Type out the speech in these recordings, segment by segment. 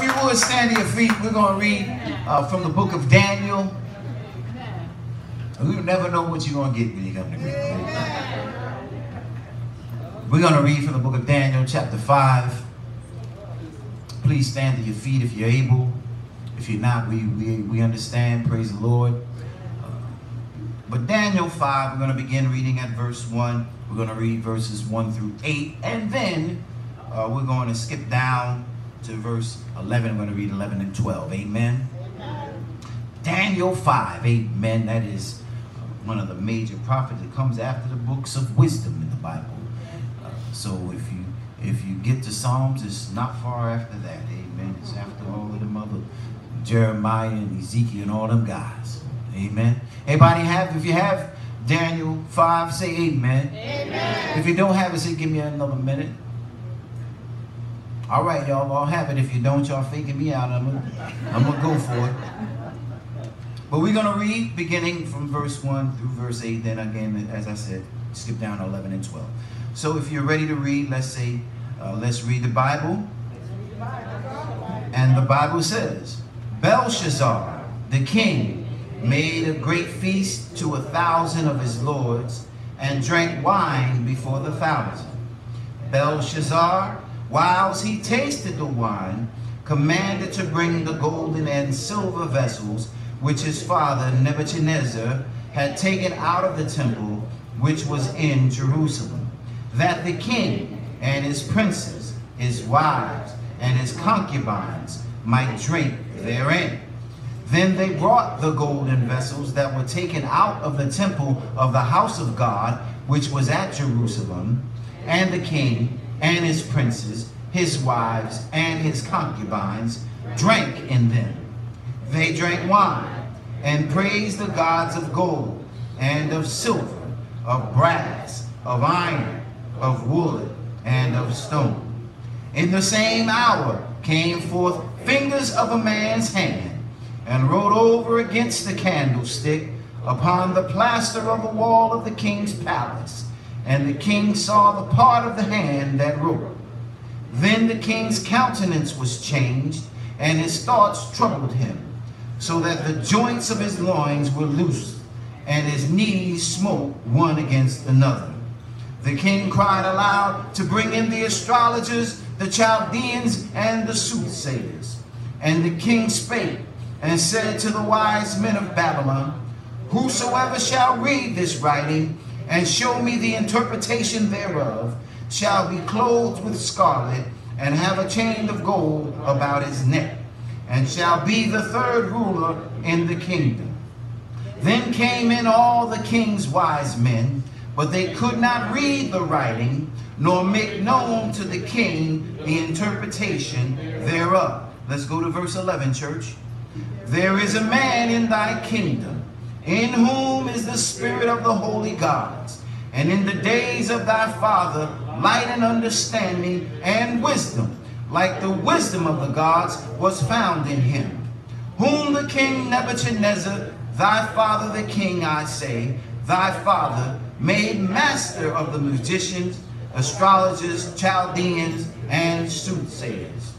if you would stand to your feet, we're going to read uh, from the book of Daniel. You never know what you're going to get when you come to read. We're going to read from the book of Daniel, chapter 5. Please stand to your feet if you're able. If you're not, we, we, we understand. Praise the Lord. Uh, but Daniel 5, we're going to begin reading at verse 1. We're going to read verses 1 through 8. And then uh, we're going to skip down to verse 11. I'm going to read 11 and 12. Amen. Amen. Daniel 5. Amen. That is uh, one of the major prophets that comes after the books of wisdom in the Bible. Uh, so if you if you get to Psalms, it's not far after that. Amen. It's after all of them other Jeremiah and Ezekiel and all them guys. Amen. Anybody have, if you have Daniel 5, say amen. amen. If you don't have it, say give me another minute. All right, y'all I'll have it. If you don't, y'all faking me out. I'm gonna, I'm gonna go for it. But we're gonna read beginning from verse 1 through verse 8. Then again, as I said, skip down to 11 and 12. So if you're ready to read, let's say, uh, let's read the Bible. And the Bible says, Belshazzar, the king, made a great feast to a thousand of his lords and drank wine before the thousand. Belshazzar whilst he tasted the wine, commanded to bring the golden and silver vessels which his father Nebuchadnezzar had taken out of the temple which was in Jerusalem, that the king and his princes, his wives, and his concubines might drink therein. Then they brought the golden vessels that were taken out of the temple of the house of God, which was at Jerusalem, and the king and his princes, his wives, and his concubines drank in them. They drank wine and praised the gods of gold and of silver, of brass, of iron, of wood, and of stone. In the same hour came forth fingers of a man's hand and wrote over against the candlestick upon the plaster of the wall of the king's palace and the king saw the part of the hand that wrote. Then the king's countenance was changed, and his thoughts troubled him, so that the joints of his loins were loosed, and his knees smote one against another. The king cried aloud to bring in the astrologers, the Chaldeans, and the soothsayers. And the king spake and said to the wise men of Babylon, Whosoever shall read this writing, and show me the interpretation thereof, shall be clothed with scarlet, and have a chain of gold about his neck, and shall be the third ruler in the kingdom. Then came in all the king's wise men, but they could not read the writing, nor make known to the king the interpretation thereof. Let's go to verse 11, church. There is a man in thy kingdom in whom is the spirit of the holy gods. And in the days of thy father, light and understanding and wisdom, like the wisdom of the gods, was found in him. Whom the king Nebuchadnezzar, thy father the king, I say, thy father, made master of the magicians, astrologers, Chaldeans, and soothsayers.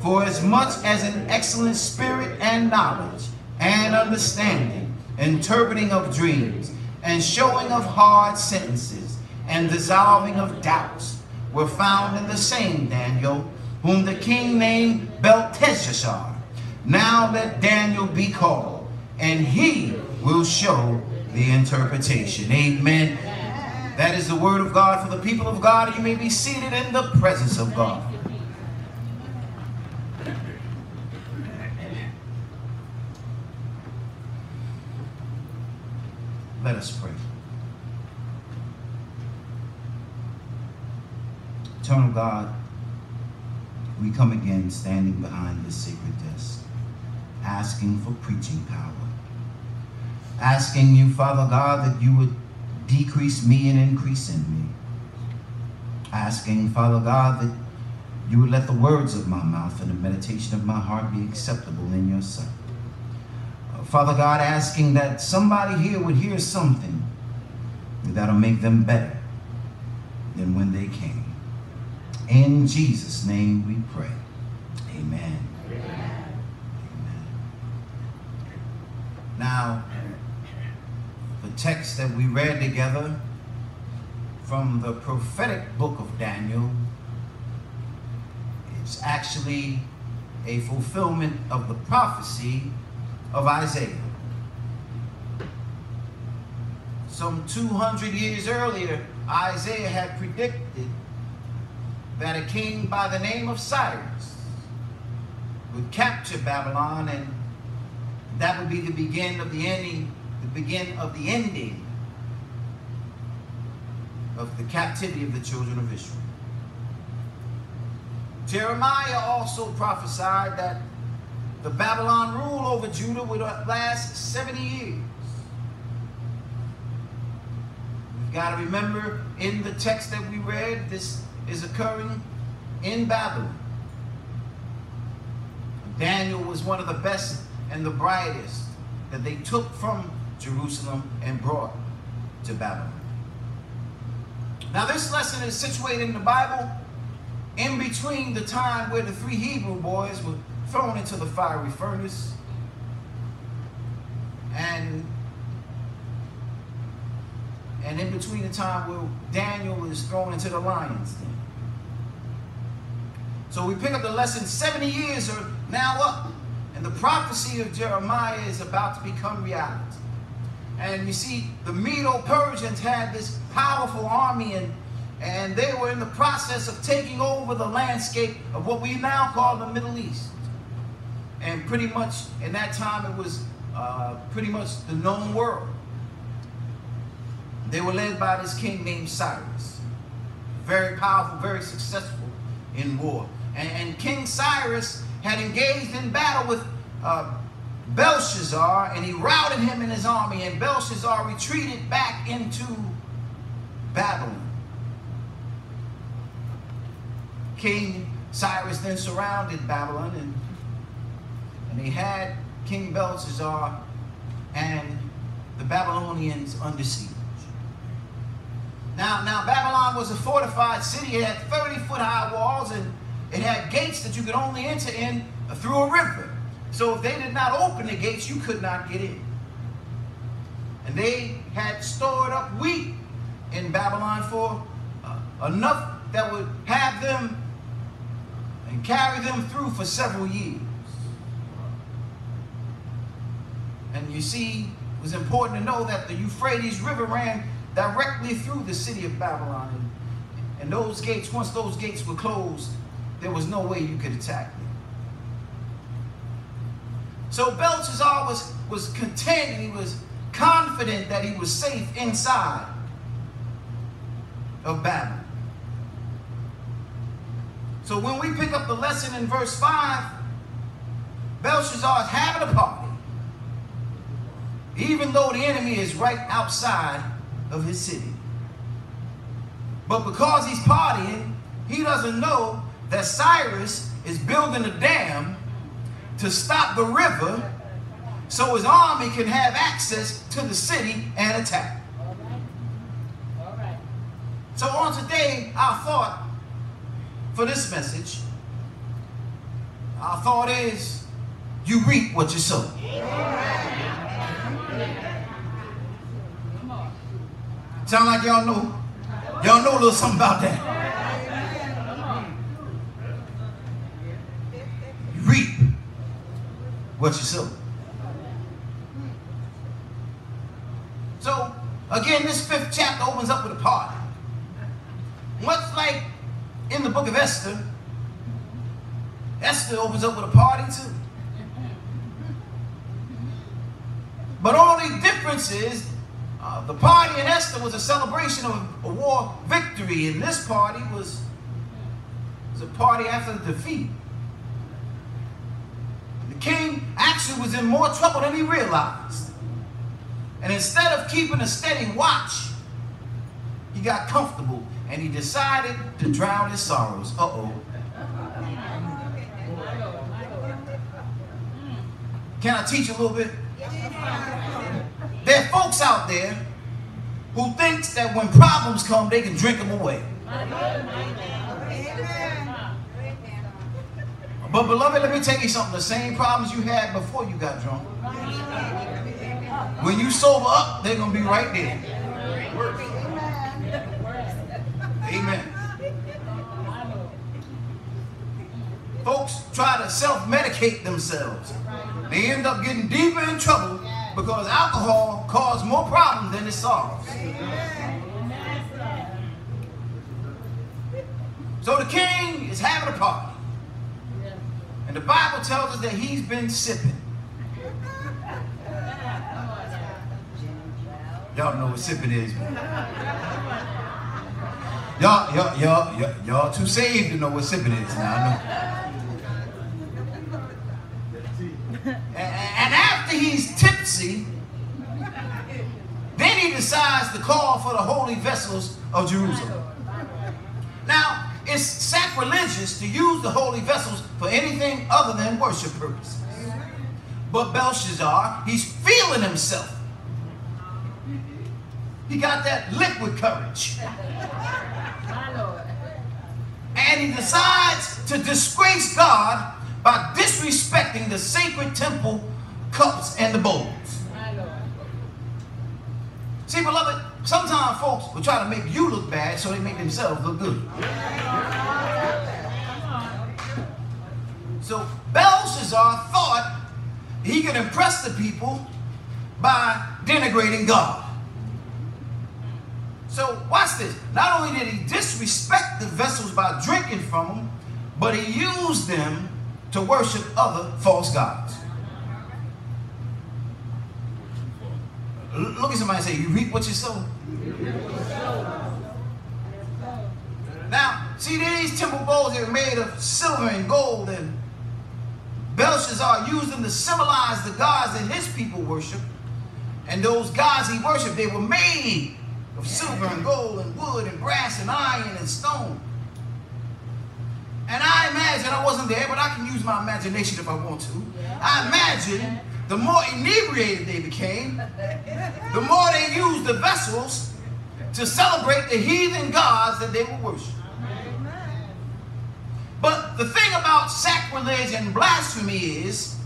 For as much as an excellent spirit and knowledge and understanding, interpreting of dreams, and showing of hard sentences, and dissolving of doubts, were found in the same Daniel, whom the king named Belteshazzar. Now let Daniel be called, and he will show the interpretation. Amen. That is the word of God for the people of God. You may be seated in the presence of God. Let us pray. Eternal God, we come again standing behind this sacred desk, asking for preaching power. Asking you, Father God, that you would decrease me and increase in me. Asking, Father God, that you would let the words of my mouth and the meditation of my heart be acceptable in your sight. Father God, asking that somebody here would hear something that'll make them better than when they came. In Jesus' name we pray. Amen. Now, the text that we read together from the prophetic book of Daniel is actually a fulfillment of the prophecy of Isaiah. Some 200 years earlier, Isaiah had predicted that a king by the name of Cyrus would capture Babylon and that would be the begin of the ending, the begin of the ending of the captivity of the children of Israel. Jeremiah also prophesied that the Babylon rule over Judah would last 70 years. We've got to remember in the text that we read, this is occurring in Babylon. Daniel was one of the best and the brightest that they took from Jerusalem and brought to Babylon. Now, this lesson is situated in the Bible in between the time where the three Hebrew boys were thrown into the fiery furnace and and in between the time where Daniel is thrown into the lion's den. So we pick up the lesson 70 years are now up and the prophecy of Jeremiah is about to become reality. And you see, the Medo-Persians had this powerful army and, and they were in the process of taking over the landscape of what we now call the Middle East. And pretty much in that time it was uh, pretty much the known world. They were led by this king named Cyrus. Very powerful, very successful in war. And, and King Cyrus had engaged in battle with uh, Belshazzar and he routed him in his army and Belshazzar retreated back into Babylon. King Cyrus then surrounded Babylon and, and he had King Belshazzar and the Babylonians under siege. Now, now Babylon was a fortified city. It had 30 foot high walls and it had gates that you could only enter in through a river. So if they did not open the gates, you could not get in. And they had stored up wheat in Babylon for uh, enough that would have them and carry them through for several years. And you see, it was important to know that the Euphrates River ran directly through the city of Babylon. And, and those gates, once those gates were closed, there was no way you could attack them. So Belshazzar was, was content he was confident that he was safe inside of Babylon. So when we pick up the lesson in verse 5, Belshazzar is having a party, even though the enemy is right outside of his city. But because he's partying, he doesn't know that Cyrus is building a dam to stop the river so his army can have access to the city and attack. So on today, our thought for this message, our thought is, you reap what you sow. Sound like y'all know, y'all know a little something about that. Reap. What you sow. So, again, this fifth chapter opens up with a party. Much like in the book of Esther, Esther opens up with a party too. But only difference is uh, the party in Esther was a celebration of a war victory, and this party was, was a party after the defeat The king actually was in more trouble than he realized. And instead of keeping a steady watch, he got comfortable and he decided to drown his sorrows. Uh-oh. Can I teach a little bit? There are folks out there who thinks that when problems come, they can drink them away. But beloved, let me tell you something. The same problems you had before you got drunk. When you sober up, they're going to be right there. Amen. Folks try to self-medicate themselves. They end up getting deeper in trouble because alcohol causes more problems than it solves. So the king is having a party. And the Bible tells us that he's been sipping. Y'all know what sipping is. Y'all, y'all, y'all, y'all, too saved to know what sipping is now. He's tipsy, then he decides to call for the holy vessels of Jerusalem. Now, it's sacrilegious to use the holy vessels for anything other than worship purposes. But Belshazzar, he's feeling himself. He got that liquid courage. And he decides to disgrace God by disrespecting the sacred temple cups and the bowls. See, beloved, sometimes folks will try to make you look bad so they make themselves look good. So Belshazzar thought he could impress the people by denigrating God. So watch this. Not only did he disrespect the vessels by drinking from them, but he used them to worship other false gods. Look at somebody and say, you reap what you sow. Now, see these temple bowls are made of silver and gold and Belshazzar used them to symbolize the gods that his people worship. And those gods he worshiped, they were made of silver and gold and wood and brass and iron and stone. And I imagine, I wasn't there, but I can use my imagination if I want to. I imagine the more inebriated they became, the more they used the vessels to celebrate the heathen gods that they were worshiping. But the thing about sacrilege and blasphemy is,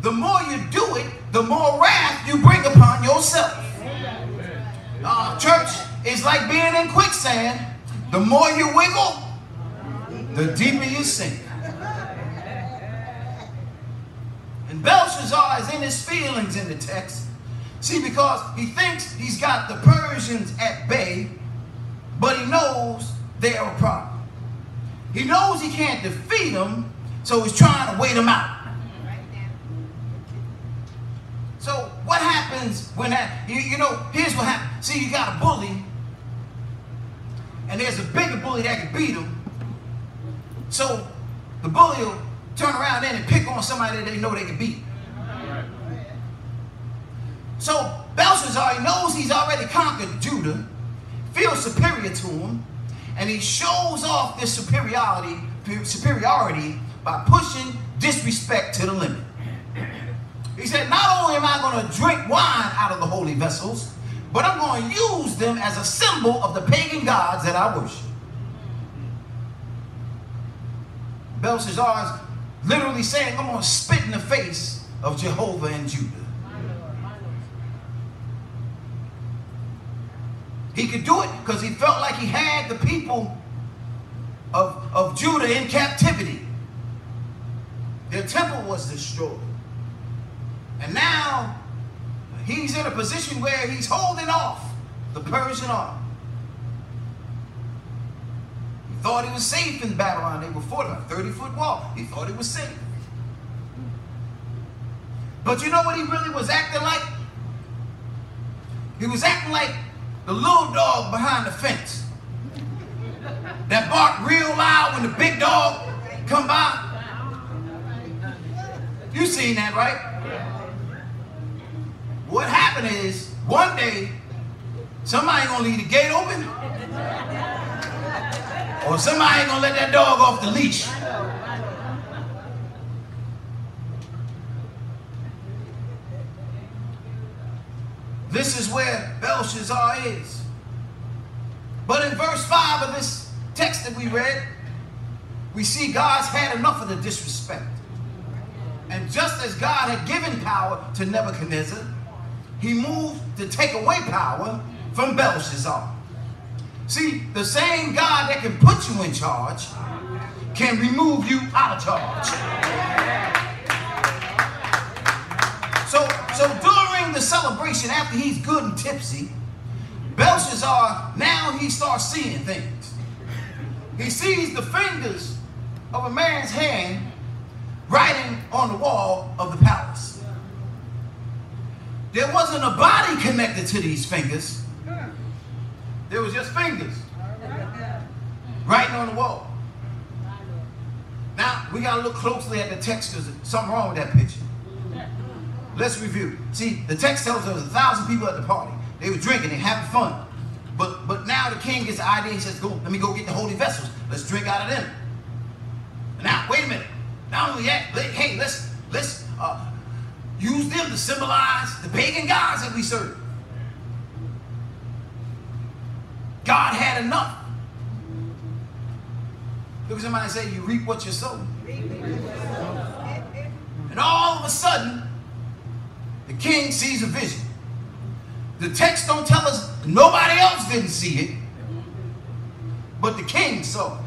the more you do it, the more wrath you bring upon yourself. Uh, church is like being in quicksand. The more you wiggle, the deeper you sink. Belshazzar is in his feelings in the text. See, because he thinks he's got the Persians at bay, but he knows they're a problem. He knows he can't defeat them, so he's trying to wait them out. So what happens when that, you, you know, here's what happens. See, you got a bully, and there's a bigger bully that can beat him. So the bully will turn around then and pick on somebody that they know they can beat. So Belshazzar, he knows he's already conquered Judah, feels superior to him, and he shows off this superiority, superiority by pushing disrespect to the limit. He said, not only am I going to drink wine out of the holy vessels, but I'm going to use them as a symbol of the pagan gods that I worship. Belshazzar is literally saying, I'm going to spit in the face of Jehovah and Judah. He could do it because he felt like he had the people of, of Judah in captivity. Their temple was destroyed. And now he's in a position where he's holding off the Persian army. He thought he was safe in Babylon. They were fortified, 30 foot wall. He thought he was safe. But you know what he really was acting like? He was acting like the little dog behind the fence that barked real loud when the big dog come by. You seen that, right? What happened is one day somebody gonna leave the gate open, or somebody ain't gonna let that dog off the leash. This is where Belshazzar is. But in verse 5 of this text that we read, we see God's had enough of the disrespect. And just as God had given power to Nebuchadnezzar, he moved to take away power from Belshazzar. See, the same God that can put you in charge can remove you out of charge. So, so during the celebration, after he's good and tipsy, Belshazzar, now he starts seeing things. He sees the fingers of a man's hand writing on the wall of the palace. There wasn't a body connected to these fingers. There was just fingers writing on the wall. Now, we got to look closely at the text because something wrong with that picture. Let's review. See, the text tells us there was a thousand people at the party. They were drinking, they having fun. But but now the king gets the idea. He says, "Go, let me go get the holy vessels. Let's drink out of them." Now, wait a minute. Not only that, let, hey, let's let's uh, use them to symbolize the pagan gods that we serve. God had enough. Look at somebody say, "You reap what you sow." And all of a sudden, the king sees a vision. The text don't tell us nobody else didn't see it, but the king saw it.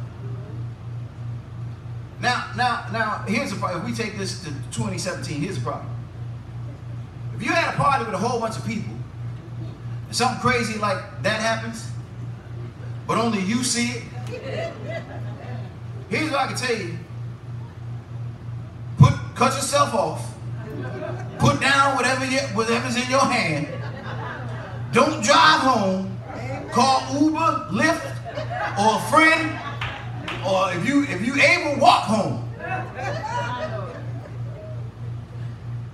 Now, now, now, here's the problem. If we take this to 2017, here's the problem. If you had a party with a whole bunch of people, and something crazy like that happens, but only you see it, here's what I can tell you. Put, cut yourself off. Put down whatever you, whatever's in your hand. Don't drive home. Call Uber, Lyft, or a friend, or if you if you able, walk home.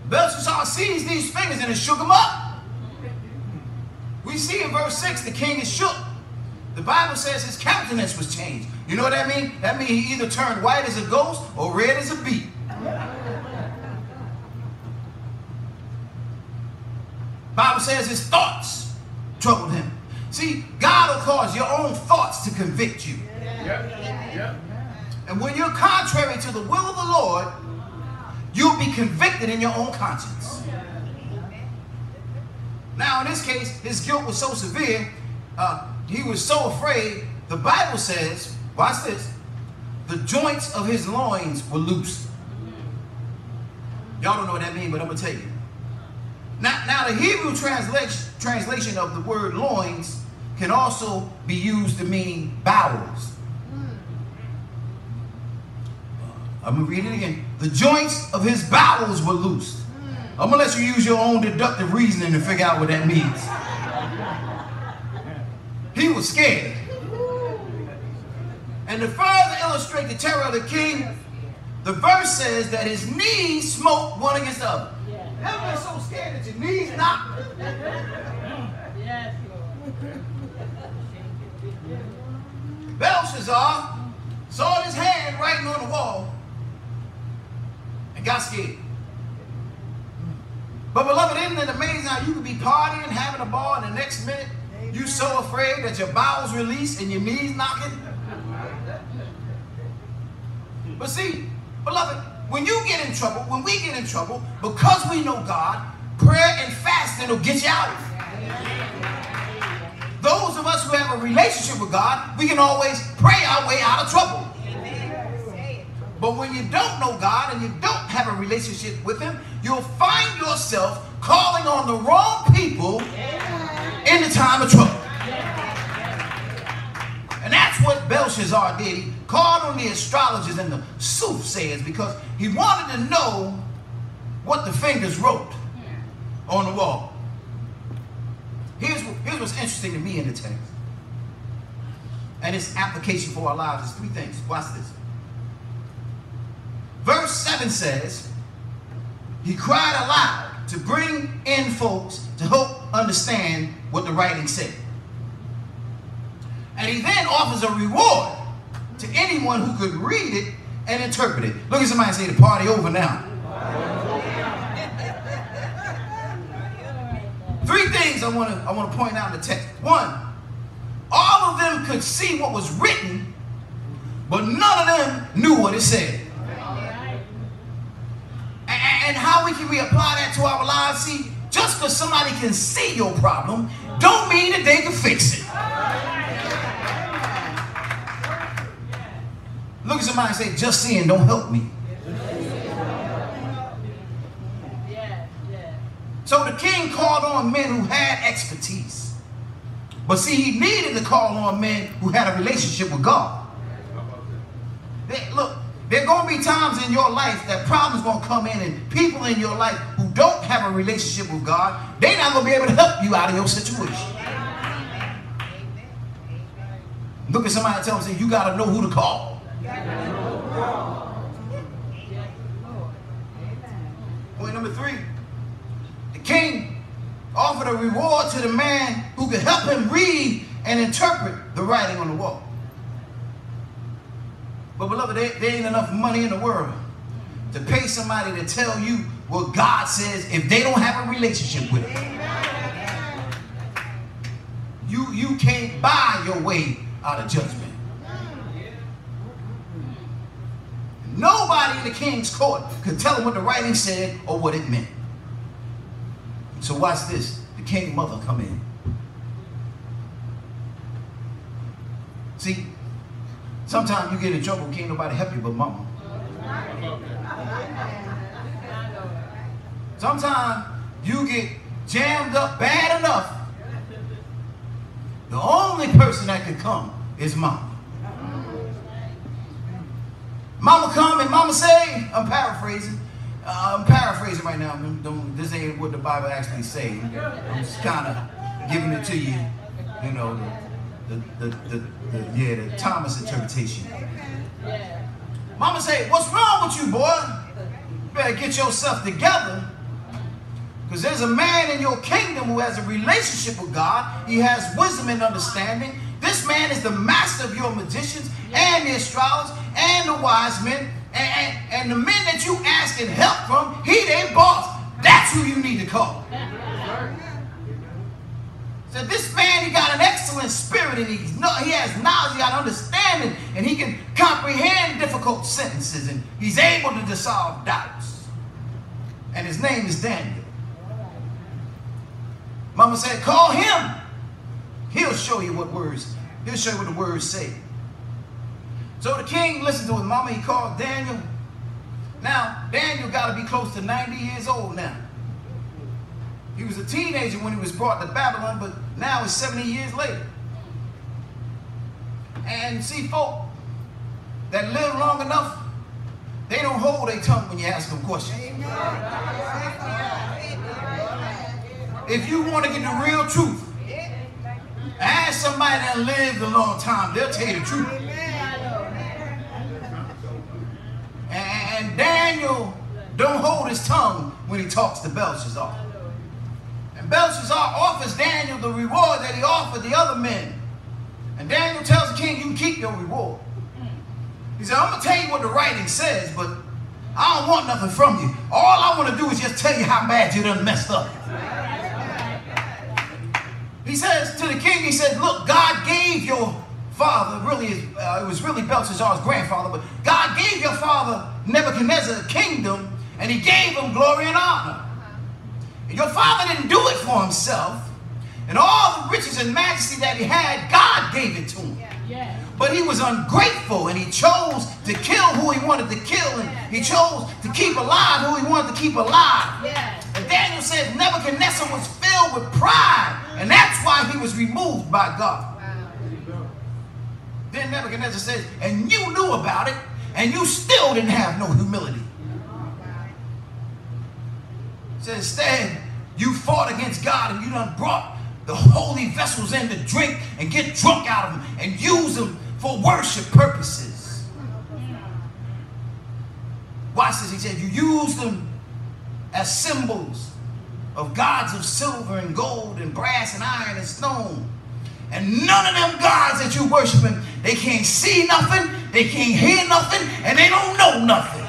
Belshazzar sees these fingers and it shook him up. We see in verse 6 the king is shook. The Bible says his countenance was changed. You know what that means? That means he either turned white as a ghost or red as a beet. Bible says his thoughts troubled him. See, God will cause your own thoughts to convict you. And when you're contrary to the will of the Lord, you'll be convicted in your own conscience. Now, in this case, his guilt was so severe, uh, he was so afraid. The Bible says, watch this, the joints of his loins were loose. Y'all don't know what that means, but I'm going to tell you. Now, now the Hebrew translation, translation of the word loins can also be used to mean bowels. Uh, I'm going to read it again. The joints of his bowels were loose. I'm going to let you use your own deductive reasoning to figure out what that means. Scared. And to further illustrate the terror of the king, the verse says that his knees smote one against the other. Ever been so scared that your knees knock? Yes, Belshazzar saw his hand writing on the wall and got scared. But beloved, isn't it amazing how you could be partying, having a ball, and the next minute you so afraid that your bowels release and your knees knocking? But see, beloved, when you get in trouble, when we get in trouble, because we know God, prayer and fasting will get you out. Those of us who have a relationship with God, we can always pray our way out of trouble. But when you don't know God and you don't have a relationship with Him, you'll find yourself calling on the wrong people in the time of trouble. And that's what Belshazzar did. He called on the astrologers and the soothsayers because he wanted to know what the fingers wrote on the wall. Here's, here's what's interesting to me in the text. And its application for our lives is three things. Watch this. Verse 7 says, He cried aloud to bring in folks to help understand what the writing said. And he then offers a reward to anyone who could read it and interpret it. Look at somebody and say, the party over now. Three things I want to I want to point out in the text. One, all of them could see what was written, but none of them knew what it said. And how we can we apply that to our because somebody can see your problem, don't mean that they can fix it. Look at somebody and say, just seeing don't help me. So the king called on men who had expertise. But see, he needed to call on men who had a relationship with God. There going to be times in your life that problems going to come in and people in your life who don't have a relationship with God, they're not going to be able to help you out of your situation. Look at somebody and tell them, say, you got to know who to call. Point number three. The king offered a reward to the man who could help him read and interpret the writing on the wall. But beloved, there, there ain't enough money in the world to pay somebody to tell you what God says if they don't have a relationship with Him. You, you can't buy your way out of judgment. Nobody in the king's court could tell him what the writing said or what it meant. So watch this. The king mother come in. See, Sometimes you get in trouble, can't nobody help you but mama. Sometimes you get jammed up bad enough. The only person that can come is mama. Mama come and mama say, I'm paraphrasing. Uh, I'm paraphrasing right now. Don't, this ain't what the Bible actually say. I'm just kind of giving it to you, you know, the, the, the, the, yeah, the Thomas interpretation. Mama say, what's wrong with you, boy? You better get yourself together. Because there's a man in your kingdom who has a relationship with God. He has wisdom and understanding. This man is the master of your magicians and the astrologers and the wise men. And, and, and the men that you asking help from, he their boss. That's who you need to call. This man, he got an excellent spirit and no, he has knowledge, he got understanding, and he can comprehend difficult sentences and he's able to dissolve doubts. And his name is Daniel. Mama said, call him. He'll show you what words, he'll show you what the words say. So the king listened to his mama, he called Daniel. Now, Daniel got to be close to 90 years old now. He was a teenager when he was brought to Babylon, but now it's 70 years later. And see, folk that live long enough, they don't hold their tongue when you ask them questions. If you want to get the real truth, ask somebody that lived a long time, they'll tell you the truth. And Daniel don't hold his tongue when he talks to Belshazzar. Belshazzar offers Daniel the reward that he offered the other men. And Daniel tells the king, you keep your reward. He said, I'm going to tell you what the writing says, but I don't want nothing from you. All I want to do is just tell you how bad you done messed up. He says to the king, he said, look, God gave your father, really, uh, it was really Belshazzar's grandfather, but God gave your father Nebuchadnezzar a kingdom, and he gave him glory and honor. Your father didn't do it for himself. And all the riches and majesty that he had, God gave it to him. Yeah. But he was ungrateful and he chose to kill who he wanted to kill and he chose to keep alive who he wanted to keep alive. Yeah. And Daniel says Nebuchadnezzar was filled with pride and that's why he was removed by God. Wow. Then Nebuchadnezzar says, and you knew about it and you still didn't have no humility. Oh, he said, instead, you fought against God and you done brought the holy vessels in to drink and get drunk out of them and use them for worship purposes. Watch this. He said, you use them as symbols of gods of silver and gold and brass and iron and stone. And none of them gods that you worshiping, they can't see nothing, they can't hear nothing, and they don't know nothing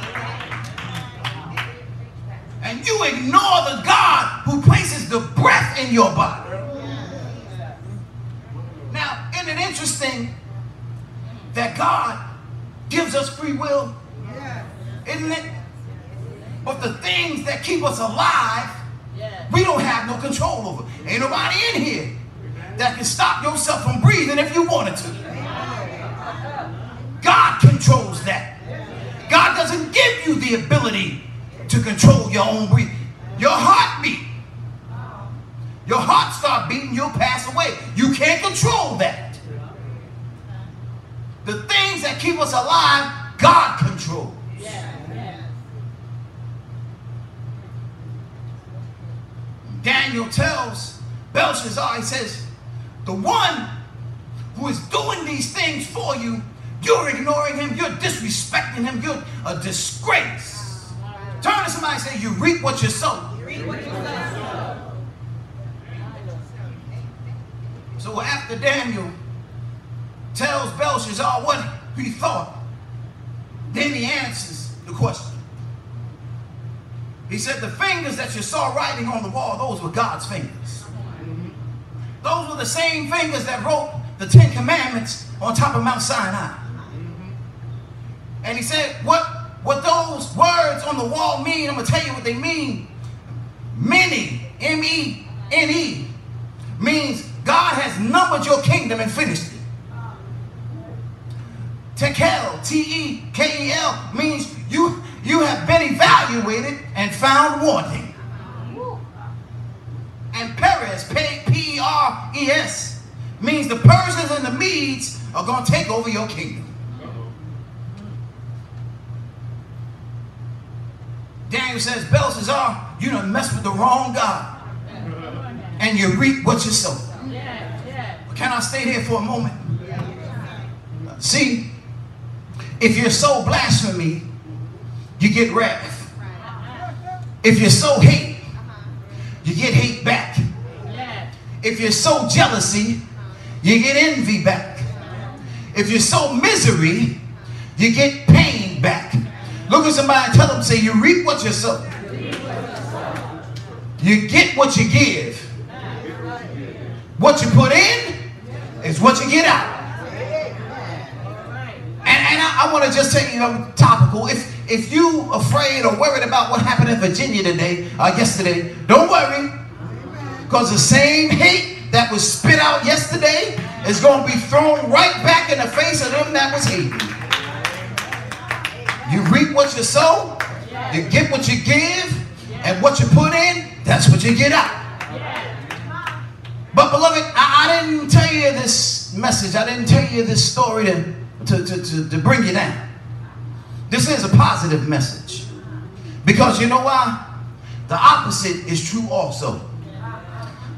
and you ignore the God who places the breath in your body. Now, isn't it interesting that God gives us free will, isn't it? But the things that keep us alive, we don't have no control over. Ain't nobody in here that can stop yourself from breathing if you wanted to. God controls that. God doesn't give you the ability to control your own breathing. Your heartbeat. Your heart start beating, you'll pass away. You can't control that. The things that keep us alive, God controls. Daniel tells Belshazzar, he says, the one who is doing these things for you, you're ignoring him, you're disrespecting him, you're a disgrace. Turn to somebody and say, you reap what you sow. So after Daniel tells Belshazzar what he thought, then he answers the question. He said, the fingers that you saw writing on the wall, those were God's fingers. Those were the same fingers that wrote the Ten Commandments on top of Mount Sinai. And he said, what, what those words on the wall mean, I'm going to tell you what they mean. Mene, M-E-N-E, means God has numbered your kingdom and finished it. Tekel, T-E-K-E-L, means you, you have been evaluated and found wanting. And Peres, P-E-R-E-S, means the Persians and the Medes are going to take over your kingdom. Daniel says, Belshazzar, you done messed with the wrong God. And you reap what you sow. Can I stay there for a moment? See, if you sow blasphemy, you get wrath. If you sow hate, you get hate back. If you sow jealousy, you get envy back. If you sow misery, you get pain back. Look at somebody and tell them, say, you reap what you sow. You get what you give. What you put in is what you get out. And, and I, I want to just tell you, you know, topical. If if you afraid or worried about what happened in Virginia today, uh, yesterday, don't worry, because the same hate that was spit out yesterday is going to be thrown right back in the face of them that was hating. You reap what you sow, you get what you give, and what you put in, that's what you get out. But beloved, I, I didn't tell you this message. I didn't tell you this story to, to, to, to, to bring you down. This is a positive message. Because you know why? The opposite is true also.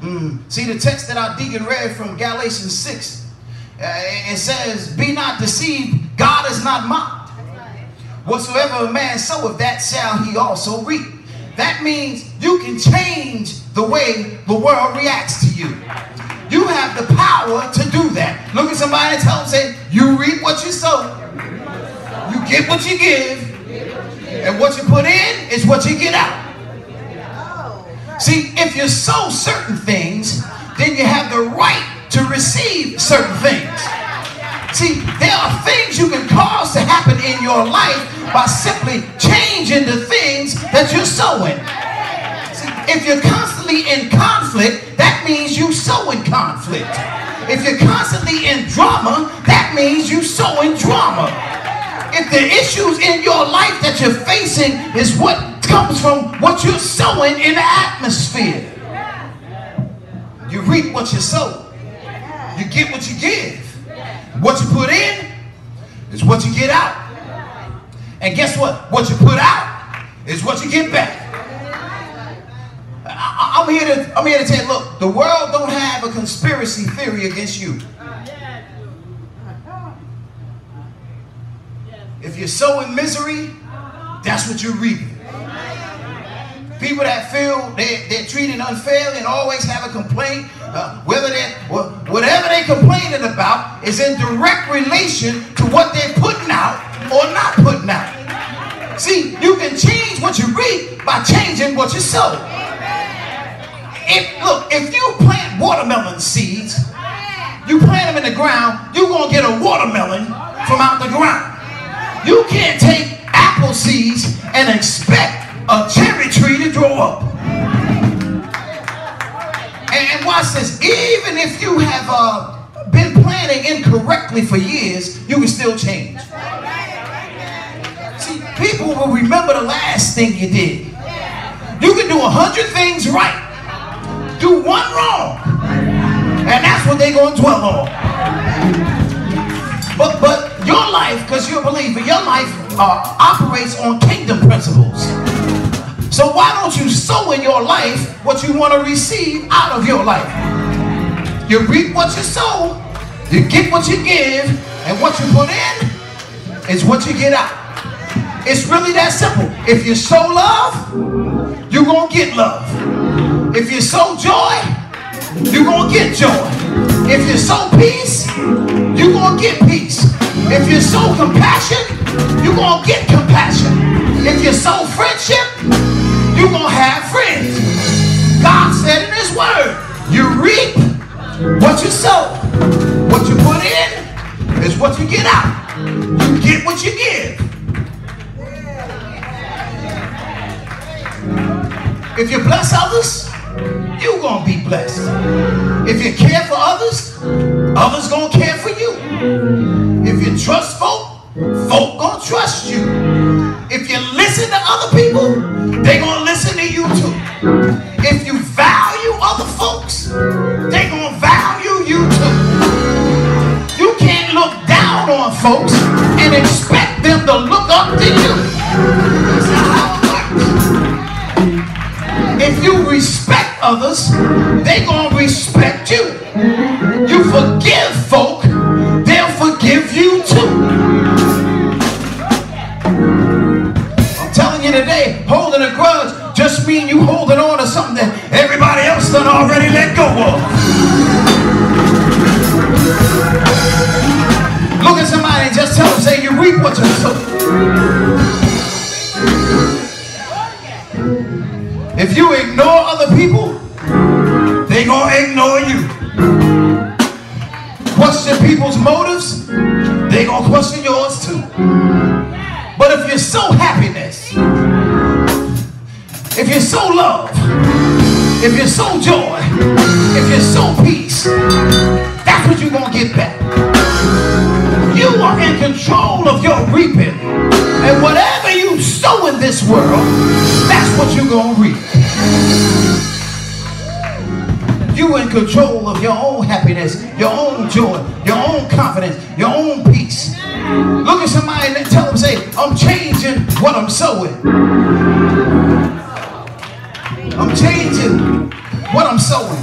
Mm. See the text that our deacon read from Galatians 6. Uh, it says, Be not deceived, God is not mocked. Whatsoever a man soweth, that shall he also reap. That means you can change the way the world reacts to you. You have the power to do that. Look at somebody and tell them, say, you reap what you sow. You get what you give. And what you put in is what you get out. See, if you sow certain things, then you have the right to receive certain things. See, there are things you can cause to happen in your life by simply changing the things that you're sowing. See, if you're constantly in conflict, that means you sow in conflict. If you're constantly in drama, that means you sow in drama. If the issues in your life that you're facing is what comes from what you're sowing in the atmosphere. You reap what you sow. You get what you give. What you put in is what you get out. And guess what? What you put out is what you get back. I, am here to I'm here to tell you, look, the world don't have a conspiracy theory against you. If you're sowing misery, that's what you're reaping. People that feel they, they're treated unfairly and always have a complaint, uh, whether they whatever they're complaining about is in direct relation to what they're putting out or not putting out. See, you can change what you reap by changing what you sow. If look, if you plant watermelon seeds, you plant them in the ground, you're gonna get a watermelon from out the ground. You can't take apple seeds and expect a cherry tree to grow up. And, watch this. Even if you have uh, been planning incorrectly for years, you can still change. See, people will remember the last thing you did. You can do a hundred things right, do one wrong, and that's what they're going to dwell on. But but your life, because you're a believer, your life uh, operates on kingdom principles. So why don't you sow in your life what you want to receive out of your life? You reap what you sow, you get what you give, and what you put in is what you get out. It's really that simple. If you sow love, you're going to get love. If you sow joy, you're going to get joy. If you sow peace, you're going to get peace. If you sow compassion, you're going to get compassion. If you sow friendship, you're going to have friends. God said in his word, you reap what you sow. What you put in is what you get out. You get what you give. If you bless others, you're going to be blessed. If you care for others, others going to care for you. If you trust folk, folk going to trust you. If you listen to other people, they going to listen to you too. Others, they gonna respect you. You forgive folk, they'll forgive you too. I'm telling you today, holding a grudge just mean you holding on to something that everybody else done already let go of. Look at somebody and just tell them, say you reap what you sow. If you ignore gonna question yours too. But if you sow happiness, if you sow love, if you sow joy, if you sow peace, that's what you're gonna get back. You are in control of your reaping. And whatever you sow in this world, that's what you're to reap. You in control of your own happiness, your own joy, your own confidence, your own peace. Look at somebody and tell them, say, I'm changing what I'm sowing. I'm changing what I'm sowing.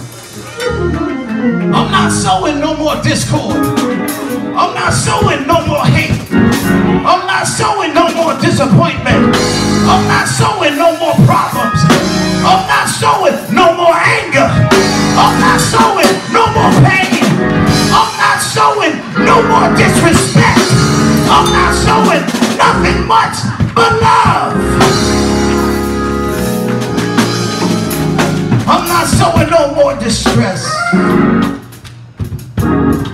I'm not sowing no more discord. I'm not sowing no more hate. I'm not sowing no more disappointment. I'm not sowing no more problems. I'm not sowing no more anger. I'm not sowing no more pain. I'm not sowing no more disrespect. I'm not sowing nothing much but love. I'm not sowing no more distress.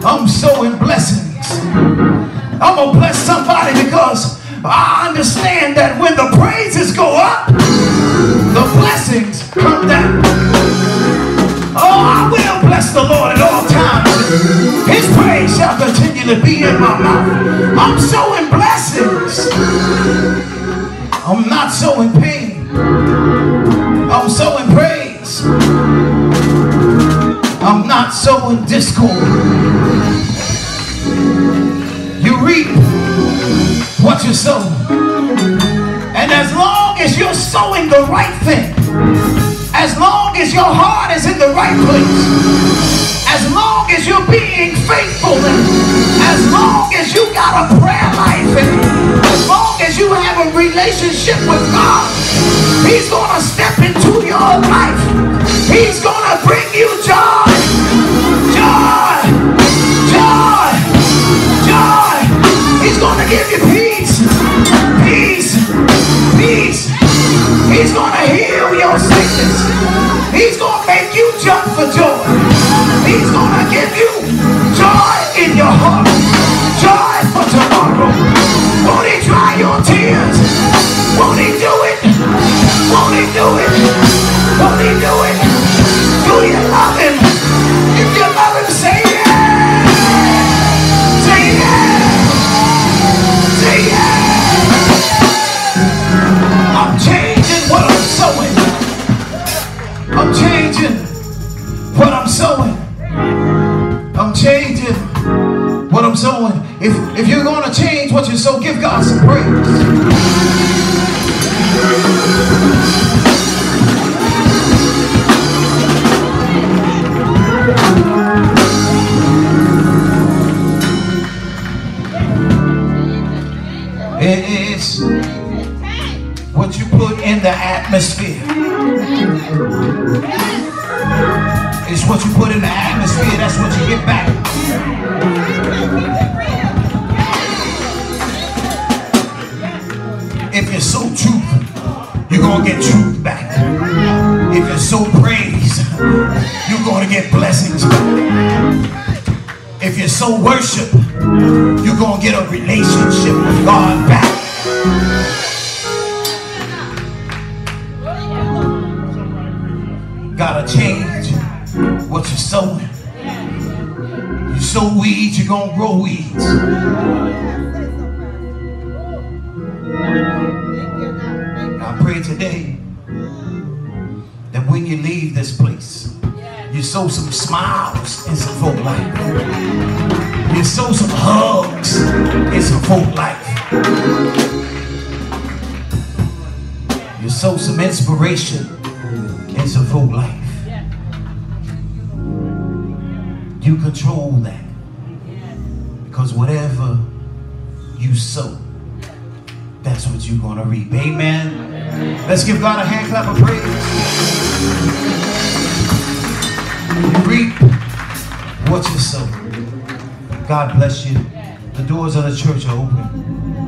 I'm sowing blessings. I'm going to bless somebody because I understand that when the praises go up, the blessings come down. Oh, I will bless the Lord at all times. His praise shall continue to be in my mouth. I'm sowing blessings. I'm not sowing pain. I'm sowing praise. I'm not sowing discord. You reap what you sow. And as long as you're sowing the right thing, as long as your heart is in the right place, as long as you're being faithful, as long as you got a prayer life, and as long as you have a relationship with God, He's going to step into your life. He's going to bring you. Joy. Joy. Give you peace. Peace. Peace. He's to heal your sickness. He's to make you jump for joy. He's to give you joy in your heart. Joy for tomorrow. Worship, you're going to get a relationship with God back. Gotta change what you're sowing. You sow weeds, you're gonna grow weeds. I pray today that when you leave this place, you sow some smiles in some folk life. You sow some hugs in some folk life. You sow some inspiration in some folk life. You control that. Because whatever you sow, that's what you're going to reap. Amen. Let's give God a hand clap of praise. Reap what you sow. God bless you. The doors of the church are open.